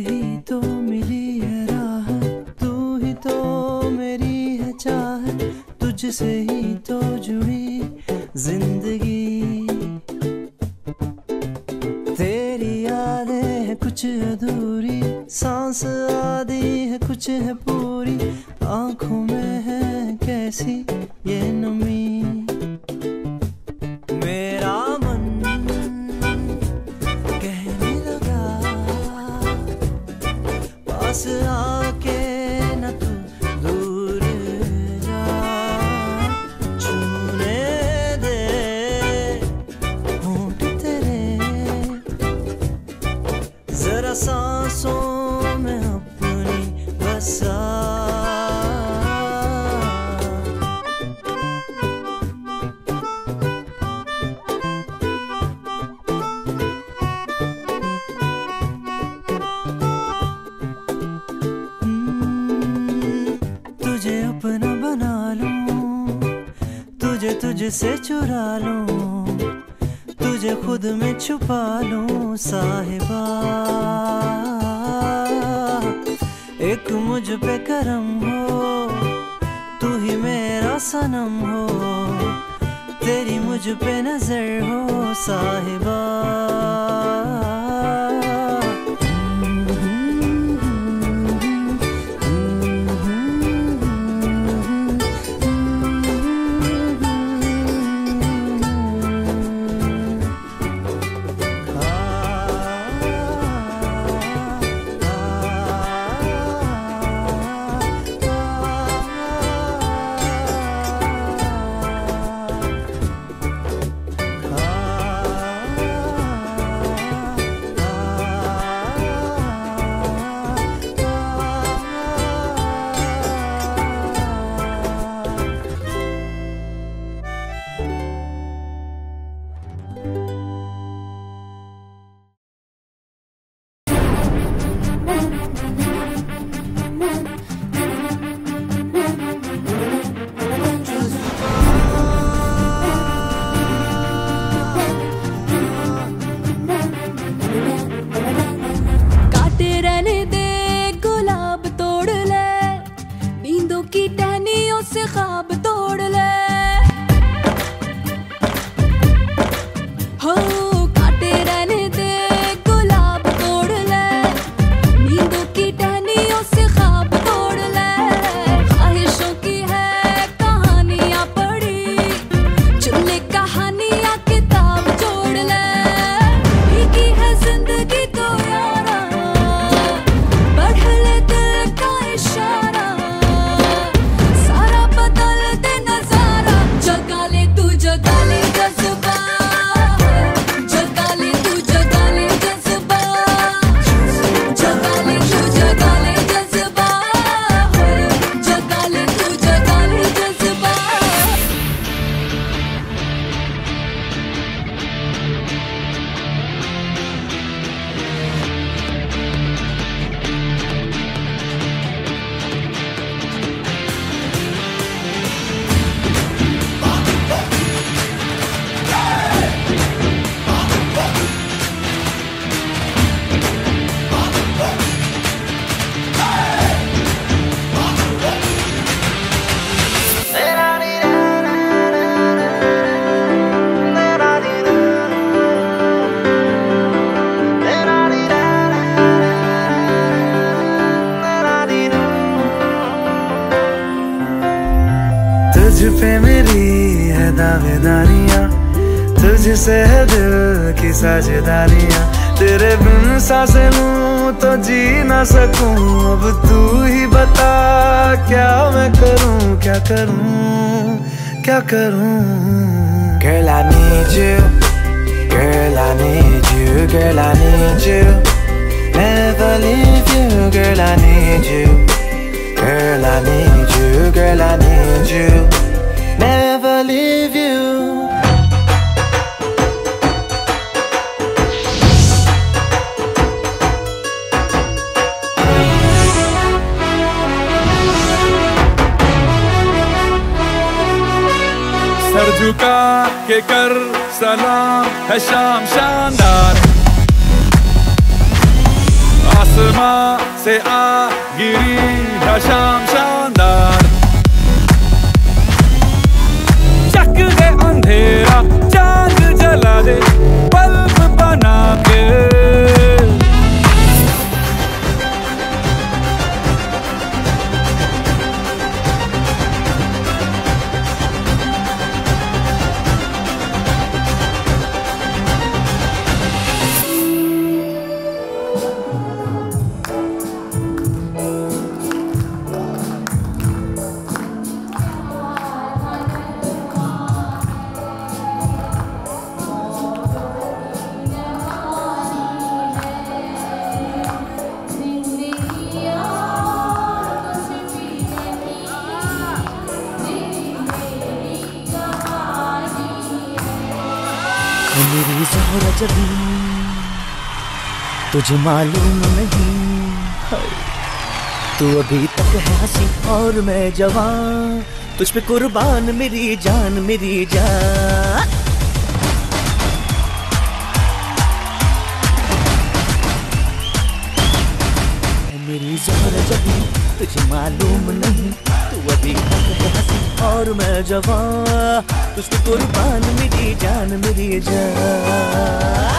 ही तो मिली है राह, तू ही तो मेरी है चाह, तुझसे ही तो जुड़ी ज़िंदगी। तेरी यादें हैं कुछ अधूरी, सांस आदि है कुछ है पूरी, आँखों में है कैसी तुझसे चुरा लूँ, तुझे खुद में छुपा लूँ, साहिबा। एक मुझ पे करम हो, तू ही मेरा सनम हो, तेरी मुझ पे नज़र हो, साहिबा। पे मेरी है दावेदारियाँ तुझसे है दिल की साझेदारियाँ तेरे बिन साँसें लूँ तो जी ना सकूँ अब तू ही बता क्या मैं करूँ क्या करूँ क्या करूँ Girl I need you Girl I need you Girl I need you Never leave you Girl I need you Girl, I need you, girl, I need you. Never leave you. सर झुका के कर सलाम है शाम शानदार आसमां से आ गिरी है शाम शानदार अंधेरा चाँद जला दे बल्ब बना के। जोहरा जबी, तुझे मालूम नहीं। तू अभी तक है हँसी और मैं जवान, तुझ पे कुर्बान मेरी जान मेरी जान। मेरी जोहरा जबी, तुझे मालूम नहीं। अभी और मैं जवान तुझको कुर्बान मेरी जान मेरी जान।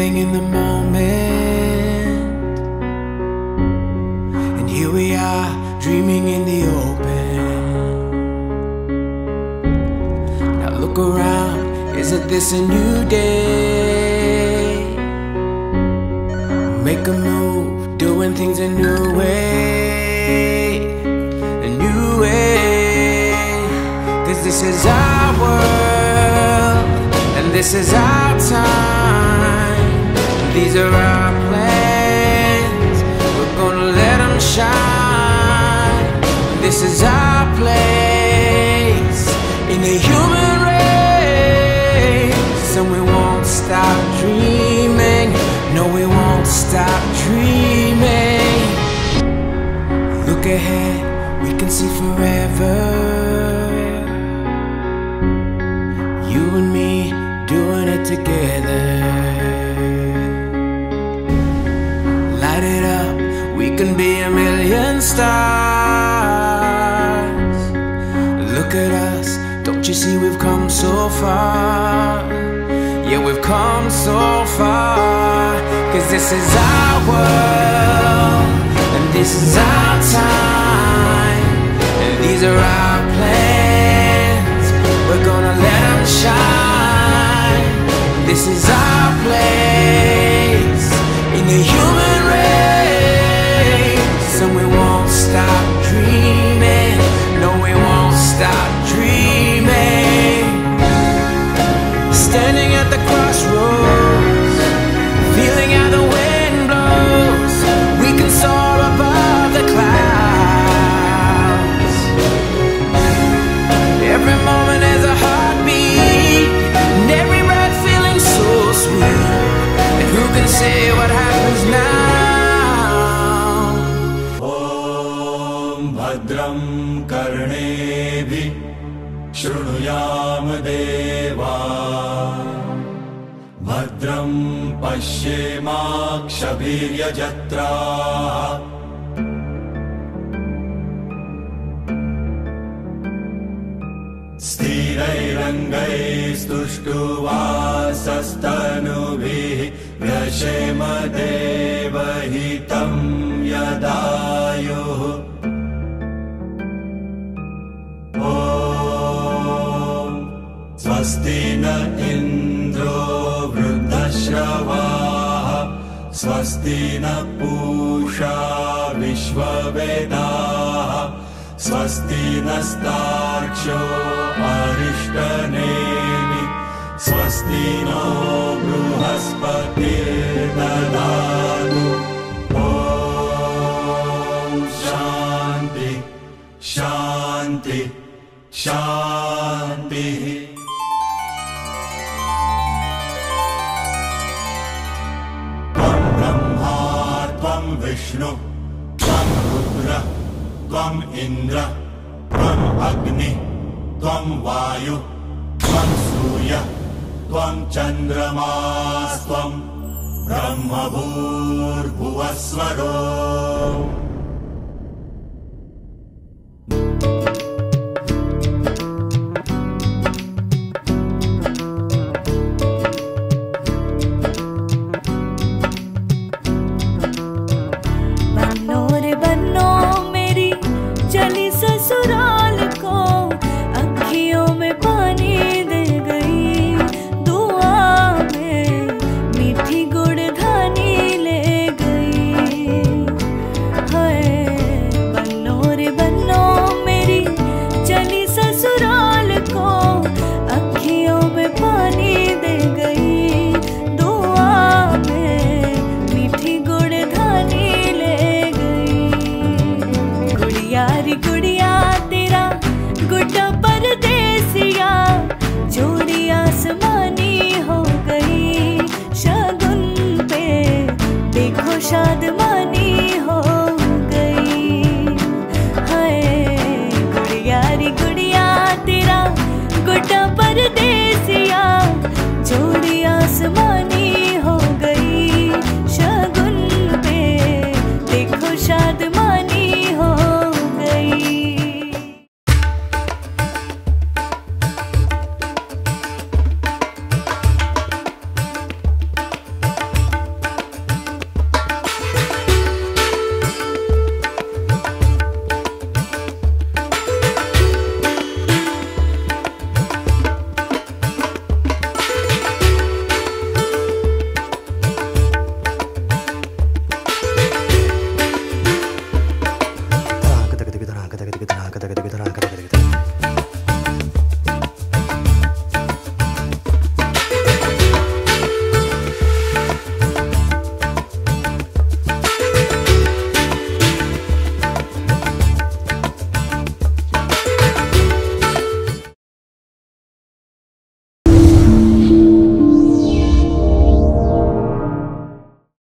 Living in the moment. And here we are, dreaming in the open. Now look around, isn't this a new day? Make a move, doing things a new way. A new way. Cause this is our world, and this is our time. These are our plans, we're gonna let them shine. This is our place in the human race, and we won't stop dreaming. No, we won't stop dreaming. Look ahead, we can see forever. You and me doing it together. Can be a million stars. Look at us, don't you see we've come so far? Yeah, we've come so far. Cause this is our world, and this is our time, and these are our plans. We're gonna let them shine. This is our place in the human race, शृणुयाम देवा। भद्रम् पश्येमा क्षबीर्यजत्रा व्यशेम स्तुष्टुवा सस्तनुभिः यदायु। स्वस्ति न इन्द्रो वृद्धश्रवाः स्वस्ति न पूषा विश्ववेदाः स्वस्ति नस्तार्क्ष्यो अरिष्टनेमि स्वस्ति no बृहस्पतिर्ददातु। ॐ शान्ति शान्ति शान्तिः त्वम् इन्द्र त्वम् अग्नि त्वम् वायु त्वम् सूर्य त्वम् चन्द्रमास्त्वम् ब्रह्मभूर्भुवस्वरो